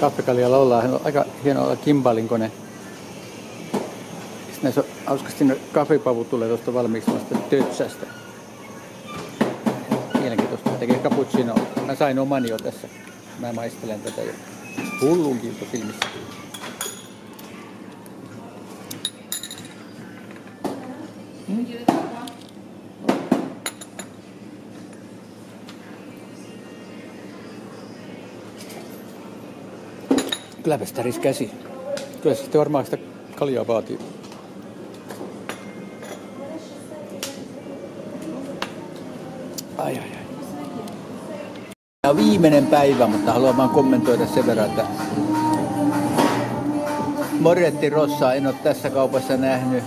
Kaffekaljalla ollaan. Hän on aika hieno olla kimbalin kone. Sitten näissä hauskasti kahvipavut tulee tuosta valmiiksi vasta tötsästä. Mielenkiintoista. Tekee cappuccino. Mä sain oman jo tässä. Mä maistelen tätä jo. Hullun kiilto silmissä. Mm. Sitä käsi. Kyllä se sitten varmaan sitä kaljaa vaatii. Ai ai ai. Tämä on viimeinen päivä, mutta haluan vaan kommentoida sen verran, että Moretti Rossaa en ole tässä kaupassa nähnyt.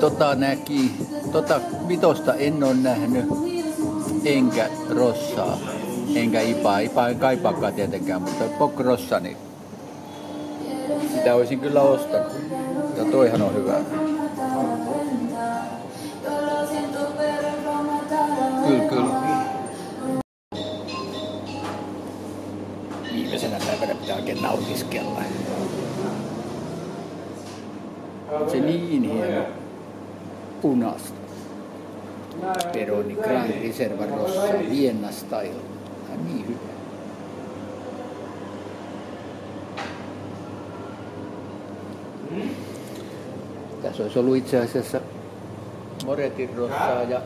Tota näki, tota vitosta en ole nähnyt, enkä Rossaa, enkä Ipaa. Ipaa en kaipaakaan tietenkään, mutta Pok Rossa, niin sitä olisin kyllä ostanut. Ja toihan on hyvä. Kyllä, kyllä. Viimeisenä päivänä pitää oikein nautiskella. Se niin hieno punasta. Peroni Grand Reserva Rossa Vienna Style. On niin hyvä. Tässä olisi ollut itse asiassa Moretin Rossaa ja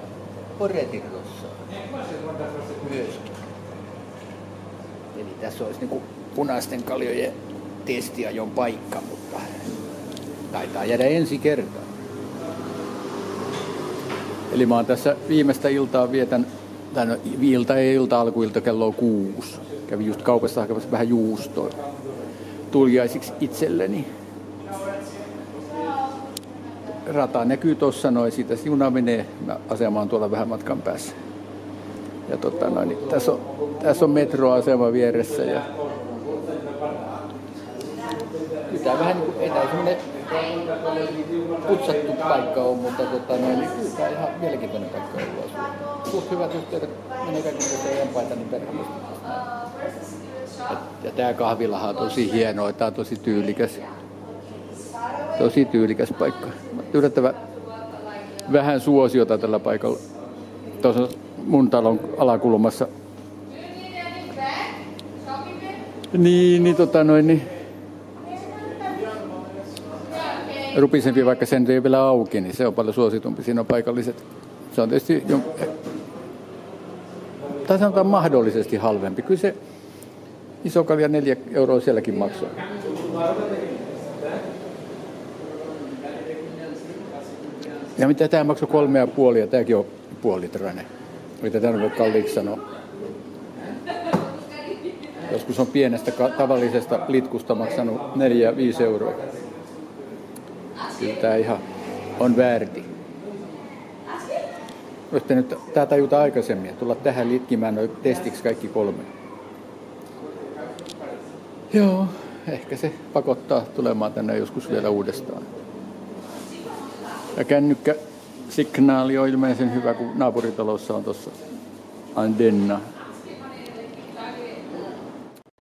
Moretin Rossaa myöskin. Eli tässä olisi niin punaisten kaljojen testiajon paikka, mutta taitaa jäädä ensi kertaa. Eli mä oon tässä viimeistä iltaa vietän, tai no, ilta ei ilta, alkuilta kello kuusi. Kävin just kaupassa hakemassa vähän juustoa tuljaisiksi itselleni. Rata näkyy tuossa noin, siitä juna menee, mä asema on tuolla vähän matkan päässä. Ja tota noin, niin tässä, on, tässä on metroasema vieressä ja Kyllä vähän niin kuin, ei semmoinen putsattu paikka on, mutta tota, noin, niin kyllä tämä ihan mielenkiintoinen paikka on ollut. Suht hyvät yhteydet, menee kaikki mitä empaita, niin perheellisesti. Ja tämä kahvilahan on tosi hieno, tämä on tosi tyylikäs. Tosi tyylikäs paikka. Yllättävän vähän suosiota tällä paikalla. Tuossa mun talon alakulmassa. Niin, niin tota noin, niin rupisempi, vaikka sen ei vielä auki, niin se on paljon suositumpi. Siinä on paikalliset. Se on tietysti, tai sanotaan mahdollisesti halvempi. Kyllä se iso kalja neljä euroa sielläkin maksaa. Ja mitä tämä maksoi kolme ja puoli, ja tämäkin on puolitrainen. Mitä tämä voi kalliiksi sanoa. Joskus on pienestä tavallisesta litkusta maksanut 4-5 euroa kyllä tämä ihan on väärti. Olisi nyt tämä tajuta aikaisemmin, tulla tähän litkimään noin testiksi kaikki kolme. Joo, ehkä se pakottaa tulemaan tänne joskus vielä uudestaan. Ja kännykkä signaali on ilmeisen hyvä, kun naapuritalossa on tuossa Andenna